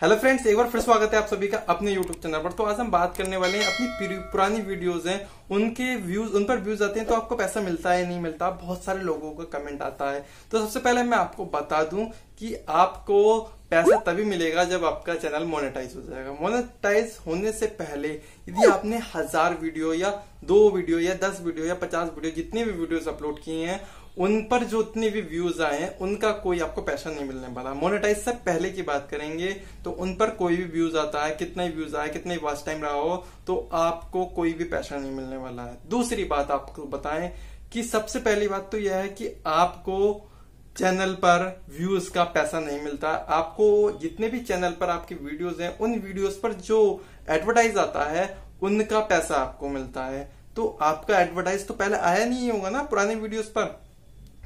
Hello friends एक बार फिर स्वागत है आप सभी का अपने यूट्यूब चैनल पर। तो आज हम बात करने वाले हैं अपनी पुरानी वीडियोस हैं। उनके व्यूज़ उन पर व्यूज़ आते हैं तो आपको पैसा मिलता है, नहीं मिलता? बहुत सारे लोगों का कमेंट आता है। तो सबसे पहले मैं आपको बता दूँ कि आपको पैसा तभी मिलेगा जब आपका चैनल मोनेटाइज हो जाएगा। मोनेटाइज होने से पहले यदि आपने हज़ार वीडियो या दो वीडियो या दस वीडियो या पचास वीडियो जितनी भी वीडियोस अपलोड किए हैं उन पर जो उतने भी व्यूज़ आए हैं, उनका कोई आपको पैसा नहीं मिलने वाला। मोनेटाइज से पहले की बात करेंगे तो उन पर कोई भी व्यूज़ आता है, कितने व्यूज़ आए, कितने वॉच टाइम रहा हो तो आपको कोई भी पैसा नहीं मिलने वाला है। दूसरी बात आपको बताएँ कि सबसे पहली बात तो यह है कि आपको चैनल पर व्यूज़ का पैसा नहीं मिलता। आपको जितने भी चैनल पर आपकी वीडियोस हैं, उन वीडियोस पर जो एडवर्टाइज आता है, उनका पैसा आपको मिलता है। तो आपका एडवर्टाइज तो पहले आया नहीं होगा ना, पुराने वीडियोस पर?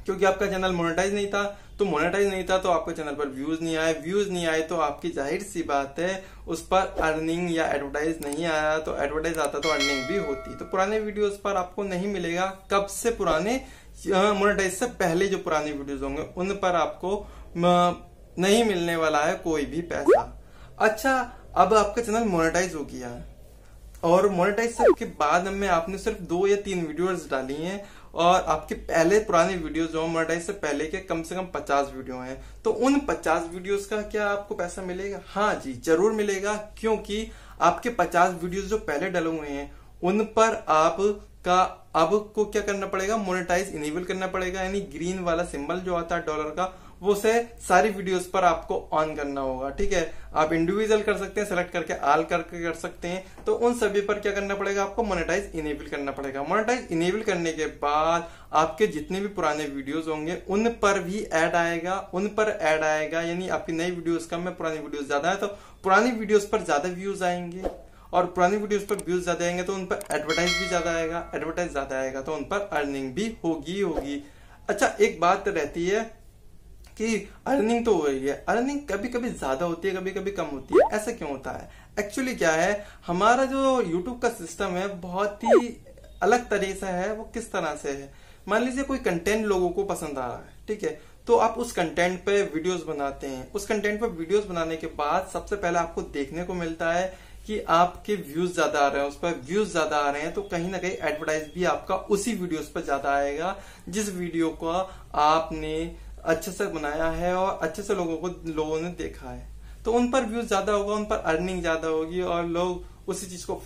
क्योंकि आपका चैनल मोनेटाइज नहीं था तो मोनेटाइज नहीं था तो आपके चैनल पर व्यूज़ नहीं आए। व्यूज़ नहीं आए तो आपकी ज़ाहिर सी बात है, उस पर अर्निंग या एडवर्टाइज नहीं आया। तो एडवर्टाइज आता तो अर्निंग भी होती। तो पुराने वीडियोस पर आपको नहीं मिलेगा। कब से पुराने मोनेटाइज से पहले जो पुराने वीडियोज़ होंगे, उन पर आपको नहीं मिलने वाला है कोई भी पैसा। अच्छा अब आपका चैनल मोनेटाइज हो गया। और मोनेटाइज के बाद में आपने सिर्फ़ दो या तीन वीडियोस डाली हैं। और आपके पहले पुराने वीडियोस जो मोनेटाइज से पहले के कम से कम पचास वीडियो हैं तो उन पचास वीडियोस का क्या आपको पैसा मिलेगा? हाँ जी, ज़रूर मिलेगा, क्योंकि आपके पचास वीडियोस जो पहले डले हुए हैं, उन पर आप का, अब को क्या करना पड़ेगा? मोनेटाइज इनेबल करना पड़ेगा, यानी ग्रीन वाला सिंबल जो आता है डॉलर का वो से सारी वीडियोस पर आपको ऑन करना होगा, ठीक है? आप इंडिविजुअल कर सकते हैं सेलेक्ट करके आल करके कर सकते हैं। तो उन सभी पर क्या करना पड़ेगा? आपको मोनेटाइज इनेबल करना पड़ेगा। मोनेटाइज इनेबल करने के बाद आपके जितने भी पुराने वीडियोस होंगे, उन पर भी एड आएगा, उन पर एड आएगा। यानी आपकी नई वीडियोस कम है, पुरानी वीडियोस ज़्यादा है तो पुरानी वीडियोस पर ज़्यादा व्यूज़ आएँगे। और पुरानी वीडियोस पर व्यूज़ ज़्यादा आएँगे तो उन पर एडवर्टाइज भी ज़्यादा आएगा एडवर्टाइज ज़्यादा आएगा तो उन पर अर्निंग भी होगी होगी। अच्छा एक बात रहती है कि अर्निंग तो हो रही है। अर्निंग कभी कभी ज़्यादा होती है कभी कभी कम होती है। ऐसा क्यों होता है? एक्चुअली क्या है, हमारा जो यूट्यूब का सिस्टम है, बहुत ही अलग तरह से है, वो किस तरह से है? मान लीजिए कोई कंटेंट लोगों को पसंद आ रहा है, ठीक है? तो आप उस कंटेंट पे वीडियोस बनाते हैं। उस कंटेंट पे वीडियोस बनाने के बाद सबसे पहले आपको देखने को मिलता है कि आपके व्यूज़ ज़्यादा आ रहे हैं, उस पर व्यूज़ ज़्यादा आ रहे हैं तो कहीं ना कहीं एडवर्टाइज भी आपका उसी वीडियोस पर ज़्यादा आएगा, जिस वीडियो को आपने अच्छे से बनाया है और अच्छे से लोगों को, लोगों ने देखा है। तो उन पर व्यूज़ ज़्यादा होगा, उन पर अर्निंग ज़्यादा होगी और लोग उसी चीज़ को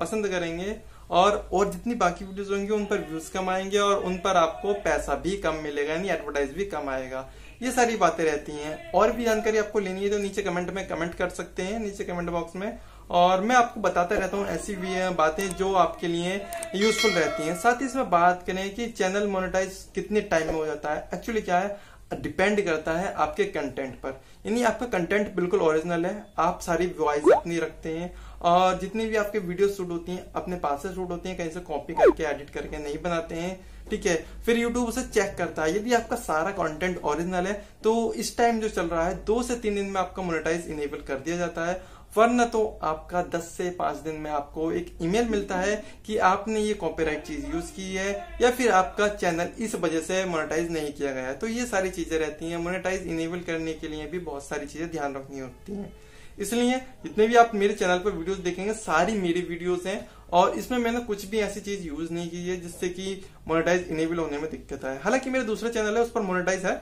पसंद करेंगे और और जितनी बाकी वीडियोस होंगी, उन पर व्यूज़ कम आएँगे और उन पर आपको पैसा भी कम मिलेगा, यानी एडवर्टाइज भी कम आएगा। ये सारी बातें रहती हैं। और भी जानकारी आपको लेनी है तो नीचे कमेंट में कमेंट कर सकते हैं, नीचे कमेंट बॉक्स में। और मैं आपको बताता रहता हूँ ऐसी भी बातें जो आपके लिए यूजफुल रहती हैं। साथ ही इसमें बात करें कि चैनल मोनेटाइज कितने टाइम में हो जाता है। एक्चुअली क्या है? डिपेंड करता है आपके कंटेंट पर। यानी आपका कंटेंट बिल्कुल ओरिजिनल है, आप सारी वॉइस अपनी रखते हैं और जितनी भी आपके वीडियो शूट होती हैं, अपने पास से शूट होती हैं, कहीं से कॉपी करके एडिट करके नहीं बनाते हैं, ठीक है? फिर YouTube उसे चेक करता है, यदि आपका सारा कंटेंट ओरिजिनल है तो इस टाइम जो चल रहा है, दो से तीन दिन में आपका मोनेटाइज इनेबल कर दिया जाता है वरना तो आपका 10 से 5 दिन में आपको एक ईमेल मिलता है कि आपने ये कॉपीराइट चीज़ यूज़ की है या फिर आपका चैनल इस वजह से मोनेटाइज नहीं किया गया है। तो ये सारी चीज़ें रहती हैं। मोनेटाइज इनेबल करने के लिए भी बहुत सारी चीज़ें ध्यान रखनी होती हैं। इसलिए जितने भी आप मेरे चैनल पर वीडियोस देखेंगे, सारी मेरी वीडियोस हैं और इसमें मैंने कुछ भी ऐसी चीज़ यूज़ नहीं की है जिससे कि मोनेटाइज इनेबल होने में दिक्कत है हालाँकि मेरे दूसरा चैनल है, उस पर मोनेटाइज है।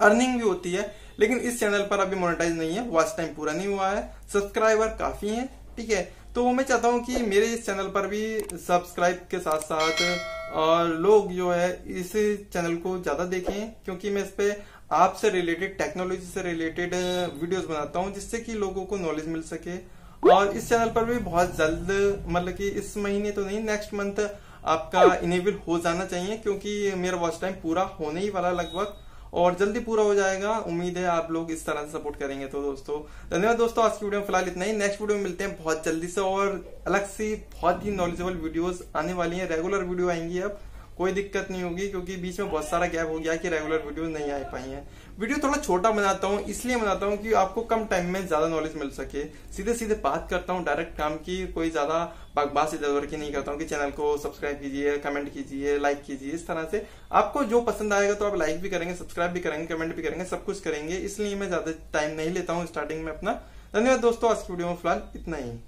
अर्निंग भी होती है। लेकिन इस चैनल पर अभी मोनेटाइज नहीं है वॉच टाइम पूरा नहीं हुआ है सब्सक्राइबर काफ़ी है, ठीक है? तो मैं चाहता हूँ कि मेरे इस चैनल पर भी सब्सक्राइब के साथ साथ और लोग जो है इस चैनल को ज़्यादा देखें, क्योंकि मैं इस पे आपसे रिलेटेड टेक्नोलॉजी से रिलेटेड वीडियोस बनाता हूँ, जिससे कि लोगों को नॉलेज मिल सके। और इस चैनल पर भी बहुत जल्द मतलब कि इस महीने तो नहीं नेक्स्ट मंथ आपका इनेबल हो जाना चाहिए, क्योंकि मेरा वॉच टाइम पूरा होने ही वाला लगभग। और जल्दी पूरा हो जाएगा। उम्मीद है आप लोग इस तरह से सपोर्ट करेंगे तो दोस्तों। धन्यवाद दोस्तों, आज की वीडियो में फ़िलहाल इतना ही। नेक्स्ट वीडियो में मिलते हैं बहुत जल्दी से और अलग सी बहुत ही नॉलेजेबल वीडियोस आने वाली हैं। रेगुलर वीडियो आएँगी अब। कोई दिक्कत नहीं होगी, क्योंकि बीच में बहुत सारा गैप हो गया कि रेगुलर वीडियो नहीं आ पाई है। वीडियो थोड़ा छोटा बनाता हूँ, इसलिए बनाता हूँ कि आपको कम टाइम में ज़्यादा नॉलेज मिल सके। सीधे सीधे बात करता हूँ डायरेक्ट काम की, कोई ज़्यादा बकबास इधर की नहीं करता हूँ कि चैनल को सब्सक्राइब कीजिए कमेंट कीजिए लाइक कीजिए, इस तरह से। आपको जो पसंद आएगा तो आप लाइक भी करेंगे सब्सक्राइब भी करेंगे कमेंट भी करेंगे, सब कुछ करेंगे। इसलिए मैं ज़्यादा टाइम नहीं लेता हूँ स्टार्टिंग में अपना। धन्यवाद दोस्तों, आज की वीडियो में फ़िलहाल इतना ही।